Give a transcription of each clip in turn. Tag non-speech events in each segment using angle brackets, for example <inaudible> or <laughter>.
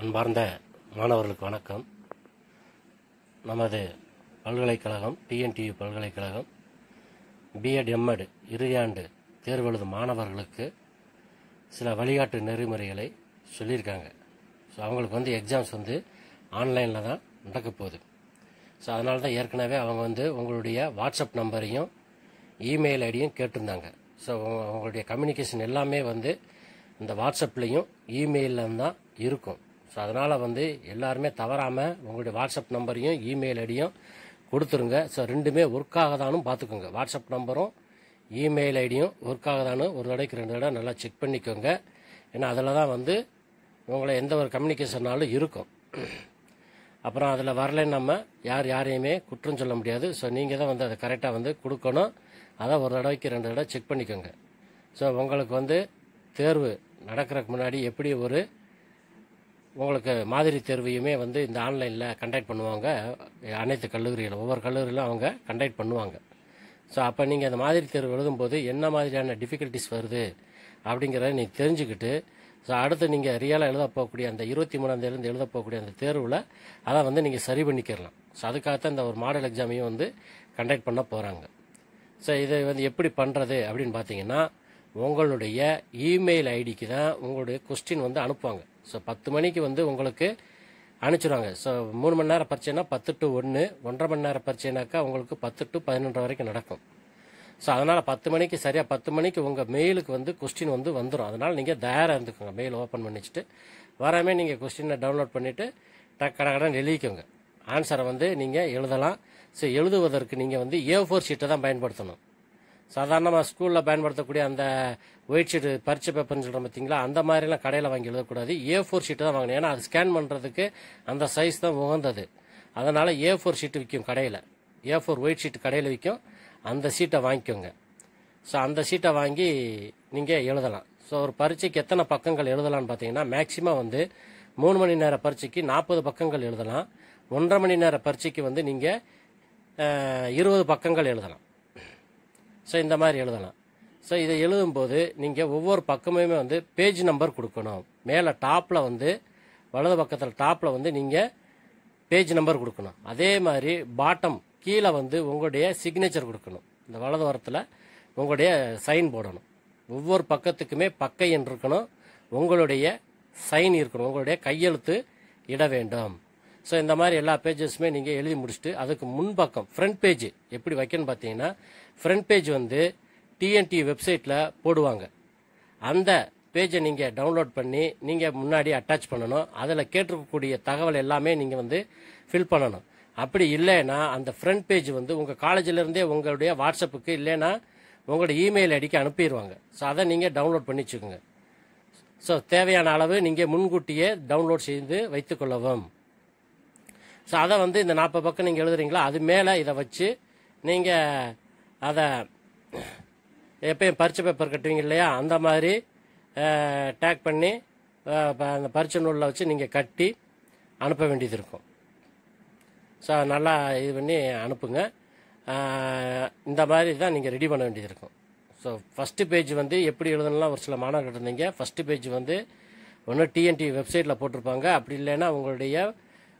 அன்பார்ந்த மாணவர்களுக்கு வணக்கம். நமது பல்கலைக்கழகம் டிஎன்டியு பல்கலைக்கழகம் பிஎட் எம்எட் இறுதியாண்டு தேர்வு எழுதும் மாணவர்களுக்கு சில வழிகாட்டு நெறிமுறைகளை சொல்லியிருக்காங்க. ஸோ அவங்களுக்கு வந்து எக்ஸாம்ஸ் வந்து ஆன்லைனில் தான் நடக்க போகுது. ஸோ அதனால தான் ஏற்கனவே அவங்க வந்து உங்களுடைய வாட்ஸ்அப் நம்பரையும் இமெயில் ஐடியும் கேட்டிருந்தாங்க. ஸோ உங்களுடைய கம்யூனிகேஷன் எல்லாமே வந்து இந்த வாட்ஸ்அப்லேயும் இமெயிலில் தான் இருக்கும். ஸோ அதனால் வந்து எல்லாருமே தவறாமல் உங்களுடைய வாட்ஸ்அப் நம்பரையும் இமெயில் ஐடியும் கொடுத்துருங்க. ஸோ ரெண்டுமே ஒர்க் ஆகுதானும் பார்த்துக்கோங்க வாட்ஸ்அப் நம்பரும் இமெயில் ஐடியும் ஒர்க் ஆகுதான்னு ஒரு தடவைக்கு ரெண்டு தடவை நல்லா செக் பண்ணிக்கோங்க. ஏன்னா அதில் தான் வந்து உங்களை எந்த ஒரு கம்யூனிகேஷனாலும் இருக்கும். அப்புறம் அதில் வரலைன்னு நம்ம யார் யாரையுமே குற்றம் சொல்ல முடியாது. ஸோ நீங்கள் தான் வந்து அதை கரெக்டாக வந்து கொடுக்கணும். அதை ஒரு தடவைக்கு ரெண்டு தடவை செக் பண்ணிக்கோங்க. ஸோ உங்களுக்கு வந்து தேர்வு நடக்கிறதுக்கு முன்னாடி எப்படி ஒரு உங்களுக்கு மாதிரி தேர்வையுமே வந்து இந்த ஆன்லைனில் கண்டக்ட் பண்ணுவாங்க. அனைத்து கல்லூரிகளும். ஒவ்வொரு கல்லூரியிலும் அவங்க கண்டக்ட் பண்ணுவாங்க. ஸோ அப்போ நீங்கள் அந்த மாதிரி தேர்வு எழுதும்போது என்ன மாதிரியான டிஃபிகல்ட்டிஸ் வருது அப்படிங்கிறத நீங்கள் தெரிஞ்சுக்கிட்டு ஸோ அடுத்து நீங்கள் ரியலாக எழுத போகக்கூடிய அந்த இருபத்தி மூணாந்தேதியிலேருந்து எழுத போகக்கூடிய அந்த தேர்வில் அதை வந்து நீங்கள் சரி பண்ணிக்கிறலாம் ஸோ அதுக்காகத்தான் இந்த ஒரு மாடல் எக்ஸாமையும் வந்து கண்டக்ட் பண்ண போகிறாங்க ஸோ இதை வந்து எப்படி பண்ணுறது அப்படின்னு பார்த்தீங்கன்னா உங்களுடைய இமெயில் ஐடிக்கு தான் உங்களுடைய கொஸ்டின் வந்து அனுப்புவாங்க. ஸோ பத்து மணிக்கு வந்து உங்களுக்கு அனுப்பிச்சிடுவாங்க ஸோ மூணு மணி நேரம் பரீட்சைனா பத்து டு ஒன்று ஒன்றரை மணி நேரம் பரீட்சைனாக்கா உங்களுக்கு பத்து டு பதினொன்றரை வரைக்கும் நடக்கும். ஸோ அதனால் பத்து மணிக்கு சரியாக பத்து மணிக்கு உங்கள் மெயிலுக்கு வந்து கொஸ்டின் வந்து வந்துடும் அதனால் நீங்கள் தயாராக இருந்துக்கோங்க. மெயில் ஓப்பன் பண்ணி வச்சுட்டு வராமே நீங்கள் கொஸ்டினை டவுன்லோட் பண்ணிவிட்டு டக் கடகடன் எழுதிக்கோங்க. ஆன்சரை வந்து நீங்கள் எழுதலாம். ஸோ எழுதுவதற்கு நீங்கள் வந்து ஏ ஃபோர் ஷீட்டை தான் பயன்படுத்தணும். சாதாரணமாக ஸ்கூலில் பயன்படுத்தக்கூடிய அந்த ஒயிட் ஷீட் பரிச்சை பேப்பர்னு சொல்கிறோம் பார்த்தீங்களா அந்த மாதிரிலாம் கடையில் வாங்கி எழுதக்கூடாது. ஏ ஃபோர் ஷீட்டு தான் வாங்கணும். ஏன்னா அது ஸ்கேன் பண்ணுறதுக்கு அந்த சைஸ் தான் உகந்தது. அதனால் ஏ ஃபோர் ஷீட்டு விற்கும் கடையில். ஏ ஃபோர் ஒயிட் ஷீட் கடையில் விற்கும். அந்த சீட்டை வாங்கிக்கோங்க. ஸோ அந்த சீட்டை வாங்கி நீங்கள் எழுதலாம். ஸோ ஒரு பரீட்சைக்கு எத்தனை பக்கங்கள் எழுதலாம்னு பார்த்தீங்கன்னா மேக்சிமம் வந்து மூணு மணி நேர பரீட்சைக்கு நாற்பது பக்கங்கள் எழுதலாம். ஒன்றரை மணி நேர பரீட்சைக்கு வந்து நீங்கள் இருபது பக்கங்கள் எழுதலாம். ஸோ இந்த மாதிரி எழுதலாம். ஸோ இதை எழுதும்போது நீங்கள் ஒவ்வொரு பக்கமுமே வந்து பேஜ் நம்பர் கொடுக்கணும். மேலே டாப்பில் வந்து வலது பக்கத்தில் டாப்பில் வந்து நீங்கள் பேஜ் நம்பர் கொடுக்கணும். அதே மாதிரி பாட்டம் கீழே வந்து உங்களுடைய சிக்னேச்சர் கொடுக்கணும். இந்த வலது ஓரத்தில் உங்களுடைய சைன் போடணும். ஒவ்வொரு பக்கத்துக்குமே பக்கை என்று இருக்கணும். உங்களுடைய சைன் இருக்கணும். உங்களுடைய கையெழுத்து இட வேண்டும். ஸோ இந்த மாதிரி எல்லா பேஜஸுமே நீங்கள் எழுதி முடிச்சுட்டு அதுக்கு முன்பக்கம் ஃப்ரண்ட் பேஜ் எப்படி வைக்கணும்னு பார்த்தீங்கன்னா ஃப்ரண்ட் பேஜ் வந்து டிஎன்டி வெப்சைட்டில் போடுவாங்க. அந்த பேஜை நீங்கள் டவுன்லோட் பண்ணி நீங்கள் முன்னாடி அட்டாச் பண்ணணும். அதில் கேட்டிருக்கக்கூடிய தகவல் எல்லாமே நீங்கள் வந்து ஃபில் பண்ணணும். அப்படி இல்லைன்னா அந்த ஃப்ரண்ட் பேஜ் வந்து உங்கள் காலேஜிலேருந்தே உங்களுடைய வாட்ஸ்அப்புக்கு இல்லைன்னா உங்களுடைய இமெயில் ஐடிக்கு அனுப்பிடுவாங்க. ஸோ அதை நீங்கள் டவுன்லோட் பண்ணி வச்சுக்கோங்க. ஸோ தேவையான அளவு நீங்கள் முன்கூட்டியே டவுன்லோட் செய்து வைத்துக்கொள்ளவும் ஸோ அதை வந்து இந்த நாற்பது பக்கம் நீங்கள் எழுதுறீங்களா? அது மேலே இதை வச்சு நீங்கள் அதை எப்பயும் பரிச்சை பேப்பர் கட்டுவீங்க இல்லையா? அந்த மாதிரி டேக் பண்ணி அந்த பரிச்சை நூலில் வச்சு நீங்கள் கட்டி அனுப்ப வேண்டியது இருக்கும். ஸோ நல்லா இது பண்ணி அனுப்புங்க. இந்த மாதிரி தான் நீங்கள் ரெடி பண்ண வேண்டியது இருக்கும். ஸோ ஃபஸ்ட்டு பேஜ் வந்து எப்படி எழுதணும்லாம் ஒரு சில மாணவர்கள் இருந்தீங்க. ஃபஸ்ட்டு பேஜ் வந்து ஒன்று டிஎன்டி வெப்சைட்டில் போட்டிருப்பாங்க. அப்படி இல்லைன்னா உங்களுடைய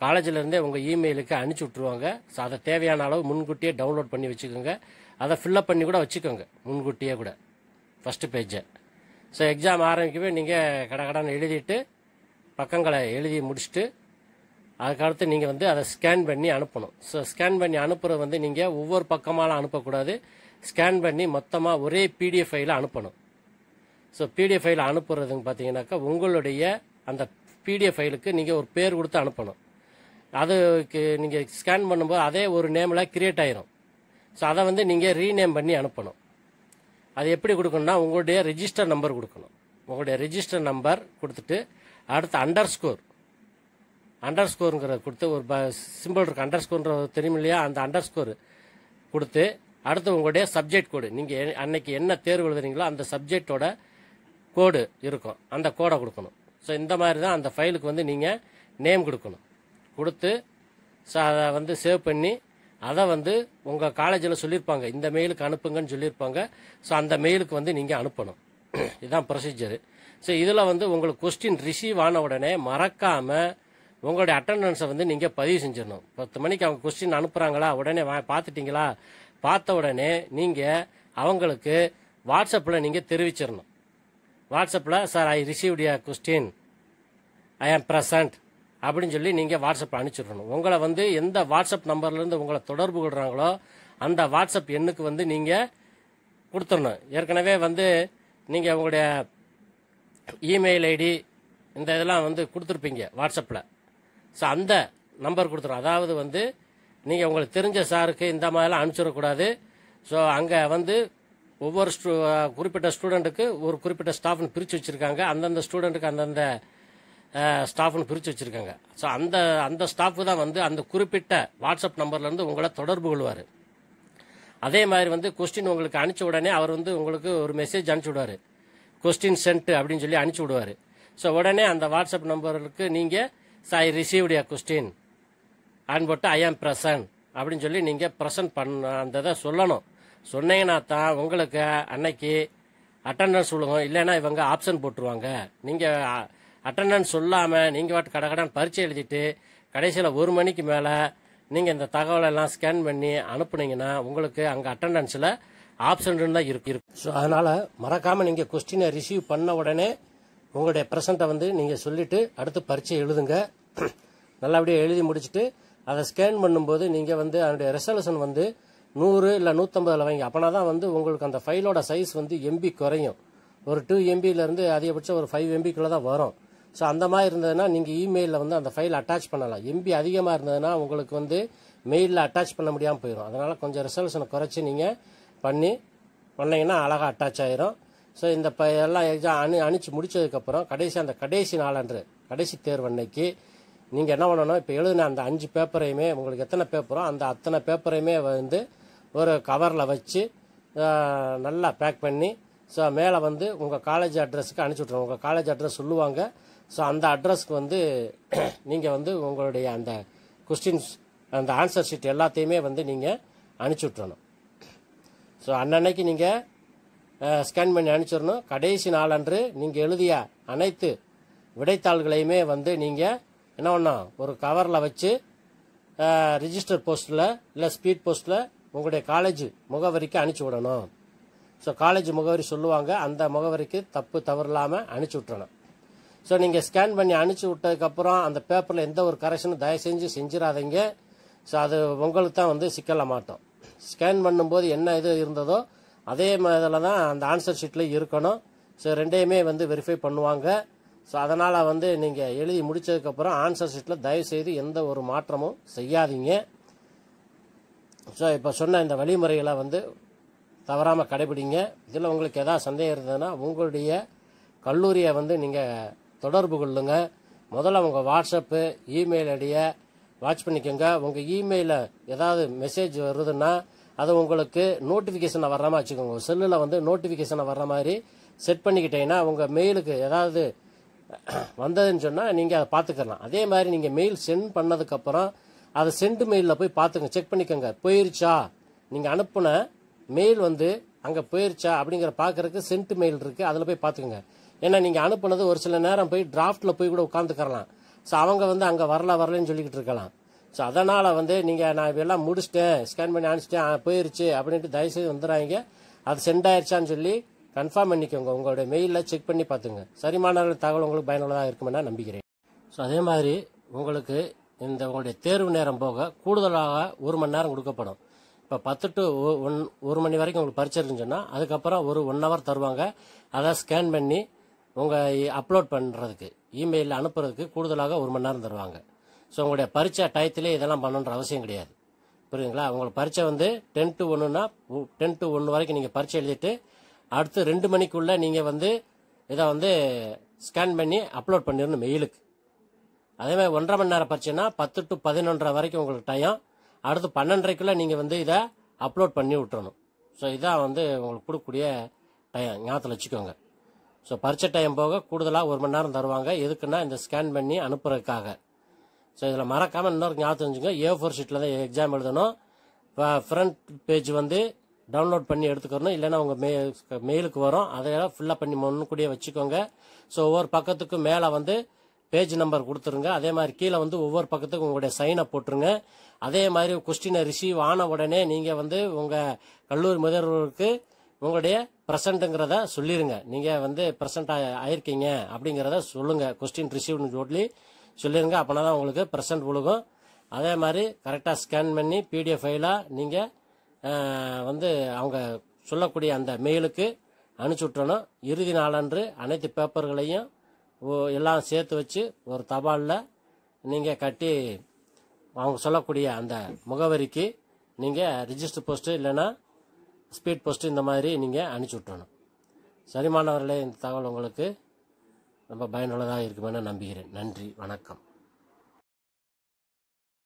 காலேஜிலேருந்தே உங்கள் இமெயிலுக்கு அனுப்பிச்சி விட்ருவாங்க ஸோ அதை தேவையான அளவு முன்கூட்டியே டவுன்லோட் பண்ணி வச்சுக்கோங்க. அதை ஃபில்லப் பண்ணி கூட வச்சுக்கோங்க. முன்கூட்டியே கூட. ஃபஸ்ட்டு பேஜை ஸோ எக்ஸாம் ஆரம்பிக்கவே நீங்கள் கடகடான்னு எழுதிட்டு பக்கங்களை எழுதி முடிச்சுட்டு அதுக்கடுத்து நீங்கள் வந்து அதை ஸ்கேன் பண்ணி அனுப்பணும். ஸோ ஸ்கேன் பண்ணி அனுப்புறது வந்து நீங்கள் ஒவ்வொரு பக்கமாலாம் அனுப்பக்கூடாது. ஸ்கேன் பண்ணி மொத்தமாக ஒரே பிடிஎஃப் ஃபைலில் அனுப்பணும். ஸோ பிடிஎஃப் ஃபைல் அனுப்புறதுன்னு பார்த்தீங்கன்னாக்கா உங்களுடைய அந்த பிடிஎஃப் ஃபைலுக்கு நீங்கள் ஒரு பேர் கொடுத்து அனுப்பணும். அதுக்கு நீங்கள் ஸ்கேன் பண்ணும்போது அதே ஒரு நேமில் கிரியேட் ஆயிரும். ஸோ அதை வந்து நீங்கள் ரீநேம் பண்ணி அனுப்பணும். அது எப்படி கொடுக்கணும்னா உங்களுடைய ரெஜிஸ்டர் நம்பர் கொடுக்கணும். உங்களுடைய ரெஜிஸ்டர் நம்பர் கொடுத்துட்டு அடுத்து அண்டர் ஸ்கோர் அண்டர் ஸ்கோருங்கிறத கொடுத்து ஒரு ப சிம்பிள் இருக்குது அண்டர் ஸ்கோர்ன்ற தெரியும் இல்லையா? அந்த அண்டர் ஸ்கோர் கொடுத்து அடுத்து உங்களுடைய சப்ஜெக்ட் கோடு நீங்கள் அன்னைக்கு என்ன தேர்வு எழுதுறீங்களோ அந்த சப்ஜெக்டோட கோடு இருக்கும். அந்த கோடை கொடுக்கணும். ஸோ இந்த மாதிரி தான் அந்த ஃபைலுக்கு வந்து நீங்கள் நேம் கொடுக்கணும். கொடுத்து ஸோ அதை வந்து சேவ் பண்ணி அதை வந்து உங்கள் காலேஜில் சொல்லியிருப்பாங்க இந்த மெயிலுக்கு அனுப்புங்கன்னு சொல்லியிருப்பாங்க ஸோ அந்த மெயிலுக்கு வந்து நீங்கள் அனுப்பணும். இதுதான் ப்ரொசீஜரு ஸோ இதில் வந்து உங்களுக்கு கொஸ்டின் ரிசீவ் ஆன உடனே மறக்காமல் உங்களுடைய அட்டண்டன்ஸை வந்து நீங்கள் பதிவு செஞ்சிடணும். பத்து மணிக்கு அவங்க கொஸ்டின் அனுப்புகிறாங்களா உடனே வா பார்த்துட்டிங்களா? பார்த்த உடனே நீங்கள் அவங்களுக்கு வாட்ஸ்அப்பில் நீங்கள் தெரிவிச்சிடணும். வாட்ஸ்அப்பில் sir I received a question I am present அப்படின்னு சொல்லி நீங்கள் வாட்ஸ்அப் அனுப்பிச்சிடணும். உங்களை வந்து எந்த வாட்ஸ்அப் நம்பர்லேருந்து உங்களை தொடர்பு கொள்கிறாங்களோ அந்த வாட்ஸ்அப் எண்ணுக்கு வந்து நீங்கள் கொடுத்துடணும். ஏற்கனவே வந்து நீங்கள் உங்களுடைய இமெயில் ஐடி இந்த இதெல்லாம் வந்து கொடுத்துருப்பீங்க வாட்ஸ்அப்பில் ஸோ அந்த நம்பர் கொடுத்துரும் அதாவது வந்து நீங்கள் உங்களுக்கு தெரிஞ்ச சாருக்கு இந்த மாதிரிலாம் அனுப்பிச்சிடக்கூடாது. ஸோ அங்கே வந்து ஒவ்வொரு ஸ்டூ குறிப்பிட்ட ஸ்டூடெண்ட்டுக்கு ஒரு குறிப்பிட்ட ஸ்டாஃப்னு பிரித்து வச்சுருக்காங்க. அந்தந்த ஸ்டூடெண்ட்டுக்கு அந்தந்த ஸ்டாஃப்னு பிரித்து வச்சுருக்காங்க. ஸோ அந்த அந்த ஸ்டாஃப் தான் வந்து அந்த குறிப்பிட்ட வாட்ஸ்அப் நம்பர்லேருந்து உங்களை தொடர்பு கொள்வார். அதே மாதிரி வந்து கொஸ்டின் உங்களுக்கு அனுப்பிச்ச உடனே அவர் வந்து உங்களுக்கு ஒரு மெசேஜ் அனுப்பிச்சி விடுவார் கொஸ்டின் சென்ட் அப்படின்னு சொல்லி அனுப்பிச்சி விடுவார் ஸோ உடனே அந்த வாட்ஸ்அப் நம்பருக்கு நீங்கள் சாய் ரிசீவ்ட் ய கொஸ்டின் அப்படின்னு போட்டு ஐ ஆம் ப்ரெசன்ட் அப்படின்னு சொல்லி நீங்கள் ப்ரெசன்ட் பண்ண அந்த இதை சொல்லணும். சொன்னீங்கன்னா தான் உங்களுக்கு அன்னைக்கு அட்டண்டன்ஸ் விழுகும் இல்லைன்னா இவங்க ஆப்ஷன் போட்டுருவாங்க. நீங்கள் அட்டண்டன்ஸ் சொல்லாமல் நீங்கள் வாட்டு கடை கடன் பரீட்சை எழுதிட்டு கடைசியில் ஒரு மணிக்கு மேலே நீங்கள் இந்த தகவலெல்லாம் ஸ்கேன் பண்ணி அனுப்புனீங்கன்னா உங்களுக்கு அங்கே அட்டண்டன்ஸில் ஆப்ஷன் தான் இருக்கு இருக்கு. ஸோ அதனால் மறக்காமல் நீங்கள் கொஸ்டினை ரிசீவ் பண்ண உடனே உங்களுடைய ப்ரெசண்ட்டை வந்து நீங்கள் சொல்லிவிட்டு அடுத்து பரீட்சை எழுதுங்க. நல்லபடியாக எழுதி முடிச்சுட்டு அதை ஸ்கேன் பண்ணும்போது நீங்கள் வந்து அதனுடைய ரெசல்யூஷன் வந்து நூறு இல்லை நூற்றம்பதில் வைங்க அப்போனா தான் வந்து உங்களுக்கு அந்த ஃபைலோட சைஸ் வந்து எம்பி குறையும். ஒரு டூ எம்பியிலேருந்து அதிகபட்சம் ஒரு ஃபைவ் எம்பிக்குள்ளே தான் வரும். ஸோ அந்த மாதிரி இருந்ததுன்னா நீங்கள் இமெயிலில் வந்து அந்த ஃபைல் அட்டாச் பண்ணலாம். எம்பி அதிகமாக இருந்ததுன்னா உங்களுக்கு வந்து மெயிலில் அட்டாச் பண்ண முடியாமல் போயிடும் அதனால் கொஞ்சம் ரிசல்யூஷனை குறைச்சி நீங்கள் பண்ணி பண்ணிங்கன்னா அழகாக அட்டாச் ஆயிரும். ஸோ இந்த ப எல்லாம் எக்ஸாம் அனு அனுப்பிச்சு முடிச்சதுக்கப்புறம் கடைசி அந்த கடைசி நாளன்று கடைசி தேர்வு அன்னைக்கு நீங்கள் என்ன பண்ணணும்? இப்போ எழுதின அந்த அஞ்சு பேப்பரையுமே உங்களுக்கு எத்தனை பேப்பரோ அந்த அத்தனை பேப்பரையுமே வந்து ஒரு கவரில் வச்சு நல்லா பேக் பண்ணி ஸோ மேலே வந்து உங்கள் காலேஜ் அட்ரஸுக்கு அனுப்பிச்சி விட்ருவோம் உங்கள் காலேஜ் அட்ரஸ் சொல்லுவாங்க. ஸோ அந்த அட்ரஸ்க்கு வந்து <clears throat> நீங்கள் வந்து உங்களுடைய அந்த கொஸ்டின்ஸ் அந்த ஆன்சர் ஷீட் எல்லாத்தையுமே வந்து நீங்கள் அனுப்பிச்சி விட்றணும் ஸோ அன்னன்னைக்கு நீங்கள் ஸ்கேன் பண்ணி அனுப்பிச்சிடணும். கடைசி நாளன்று நீங்கள் எழுதிய அனைத்து விடைத்தாள்களையுமே வந்து நீங்கள் என்ன பண்ணோம் ஒரு கவரில் வச்சு ரிஜிஸ்டர் போஸ்ட்டில் இல்லை ஸ்பீட் போஸ்ட்டில் உங்களுடைய காலேஜ் முகவரிக்கு அனுப்பிச்சி விடணும். ஸோ காலேஜ் முகவரி சொல்லுவாங்க. அந்த முகவரிக்கு தப்பு தவறு இல்லாமல் அனுப்பிச்சி விட்றணும் ஸோ நீங்கள் ஸ்கேன் பண்ணி அனுப்பிச்சி விட்டதுக்கப்புறம் அந்த பேப்பரில் எந்த ஒரு கரெக்ஷனும் தயவு செஞ்சு செஞ்சிடாதீங்க. ஸோ அது உங்களுக்கு தான் வந்து சிக்கல மாட்டோம் ஸ்கேன் பண்ணும்போது என்ன இது இருந்ததோ அதே மாதிரில தான் அந்த ஆன்சர் ஷீட்டில் இருக்கணும். ஸோ ரெண்டையுமே வந்து வெரிஃபை பண்ணுவாங்க. ஸோ அதனால் வந்து நீங்கள் எழுதி முடிச்சதுக்கப்புறம் ஆன்சர் ஷீட்டில் தயவு செய்து எந்த ஒரு மாற்றமும் செய்யாதீங்க. ஸோ இப்போ சொன்ன இந்த வழிமுறைகளை வந்து தவறாமல் கடைபிடிங்க. இதில் உங்களுக்கு எதாவது சந்தேகம் இருந்ததுன்னா உங்களுடைய கல்லூரியை வந்து நீங்கள் தொடர்பு கொள்ளுங்க. முதல்ல உங்கள் வாட்ஸ்அப்பு இமெயில் ஐடியை வாட்ச் பண்ணிக்கோங்க. உங்கள் இமெயிலில் ஏதாவது மெசேஜ் வருதுன்னா அது உங்களுக்கு நோட்டிஃபிகேஷனை வர்ற மாதிரி வச்சுக்கோங்க. செல்லில் வந்து நோட்டிஃபிகேஷனை வர்ற மாதிரி செட் பண்ணிக்கிட்டீங்கன்னா உங்கள் மெயிலுக்கு ஏதாவது வந்ததுன்னு சொன்னால் நீங்கள் அதை பார்த்துக்கலாம். அதே மாதிரி நீங்கள் மெயில் சென்ட் பண்ணதுக்கப்புறம் அதை சென்ட் மெயிலில் போய் பார்த்துங்க செக் பண்ணிக்கோங்க. போயிருச்சா? நீங்கள் அனுப்புன மெயில் வந்து அங்கே போயிருச்சா? அப்படிங்கிற பார்க்குறதுக்கு சென்ட் மெயில் இருக்குது அதில் போய் பார்த்துக்கோங்க. ஏன்னா நீங்கள் அனுப்புனது ஒரு சில நேரம் போய் டிராஃப்ட்டில் போய் கூட உட்காந்துக்கரலாம் ஸோ அவங்க வந்து அங்கே வரல வரலன்னு சொல்லிக்கிட்டு இருக்கலாம். ஸோ அதனால் வந்து நீங்கள் நான் இதெல்லாம் முடிச்சிட்டேன் ஸ்கேன் பண்ணி அனுப்பிச்சிட்டேன் போயிருச்சு அப்படின்ட்டு தயவுசெய்து வந்துடுறாங்க அது சென்ட் ஆயிருச்சான்னு சொல்லி கன்ஃபார்ம் பண்ணிக்கோங்க. உங்களுடைய மெயிலில் செக் பண்ணி பார்த்துங்க. சரிமான தகவல் உங்களுக்கு பயனுள்ளதாக இருக்குமென்னு நான் நம்பிக்கிறேன் ஸோ அதே மாதிரி உங்களுக்கு இந்த உங்களுடைய தேர்வு நேரம் போக கூடுதலாக ஒரு மணி நேரம் கொடுக்கப்படும். இப்போ பத்து டு ஒன் ஒரு மணி வரைக்கும் உங்களுக்கு பரிச்சை இருக்குன்னு சொன்னால் அதுக்கப்புறம் ஒரு ஒன் ஹவர் தருவாங்க. அதை ஸ்கேன் பண்ணி உங்கள் அப்லோட் பண்ணுறதுக்கு இமெயிலில் அனுப்புறதுக்கு கூடுதலாக ஒரு மணி நேரம் தருவாங்க. ஸோ உங்களுடைய பரீட்சை டயத்திலே இதெல்லாம் பண்ணணுன்ற அவசியம் கிடையாது. புரியுதுங்களா? உங்களுக்கு பரீட்சை வந்து டென் டு ஒன்றுனா டென் டு ஒன்று வரைக்கும் நீங்கள் பரீட்சை எழுதிட்டு அடுத்து ரெண்டு மணிக்குள்ளே நீங்கள் வந்து இதை வந்து ஸ்கேன் பண்ணி அப்லோட் பண்ணிடணும் மெயிலுக்கு அதே மாதிரி ஒன்றரை மணி நேரம் பரீட்சைனா பத்து டு பதினொன்றரை வரைக்கும் உங்களுக்கு டைம் அடுத்து பன்னெண்டரைக்குள்ளே நீங்கள் வந்து இதை அப்லோட் பண்ணி விட்டுறணும். ஸோ இதான் வந்து உங்களுக்கு கொடுக்கக்கூடிய டைம் ஞாபகத்தில் வச்சுக்கோங்க. ஸோ பரீட்சை டைம் போக கூடுதலாக ஒரு மணி நேரம் தருவாங்க. எதுக்குன்னா இந்த ஸ்கேன் பண்ணி அனுப்புறதுக்காக. ஸோ இதில் மறக்காமல் இன்னொரு ஞாபகம் தெரிஞ்சுங்க ஏ ஃபோர் ஷீட்டில் தான் எக்ஸாம் எழுதணும். இப்போ ஃப்ரண்ட் பேஜ் வந்து டவுன்லோட் பண்ணி எடுத்துக்கணும். இல்லைன்னா உங்கள் மெ மெயிலுக்கு வரும். அதையெல்லாம் ஃபில்லப் பண்ணி முன்கூடியே வச்சுக்கோங்க. ஸோ ஒவ்வொரு பக்கத்துக்கும் மேலே வந்து பேஜ் நம்பர் கொடுத்துருங்க. அதே மாதிரி கீழே வந்து ஒவ்வொரு பக்கத்துக்கும் உங்களுடைய சைனை போட்டுருங்க. அதே மாதிரி கொஸ்டினை ரிசீவ் ஆன உடனே நீங்கள் வந்து உங்கள் கல்லூரி முதல்வருக்கு உங்களுடைய ப்ரெசண்ட்டுங்கிறத சொல்லிடுங்க நீங்கள் வந்து ப்ரெசண்ட் ஆயிருக்கீங்க அப்படிங்கிறத சொல்லுங்கள் கொஸ்டின் ரிசீவ்னு சொல்லி சொல்லிடுங்க அப்போனா தான் உங்களுக்கு ப்ரெசன்ட் விழுகும். அதே மாதிரி கரெக்டாக ஸ்கேன் பண்ணி பிடிஎஃப் ஃபைலாக நீங்கள் வந்து அவங்க சொல்லக்கூடிய அந்த மெயிலுக்கு அனுப்பிச்சி விட்டணும் இறுதி நாளன்று அனைத்து பேப்பர்களையும் ஓ- எல்லாம் சேர்த்து வச்சு ஒரு தபாலில் நீங்கள் கட்டி அவங்க சொல்லக்கூடிய அந்த முகவரிக்கு நீங்கள் ரிஜிஸ்டர் போஸ்ட்டு இல்லைன்னா ஸ்பீட் போஸ்ட்டு இந்த மாதிரி நீங்கள் அனுப்பிச்சி விட்டணும் சரிமானவர்களே இந்த தகவல் உங்களுக்கு ரொம்ப பயனுள்ளதாக இருக்குமென்னு நம்புகிறேன். நன்றி வணக்கம்.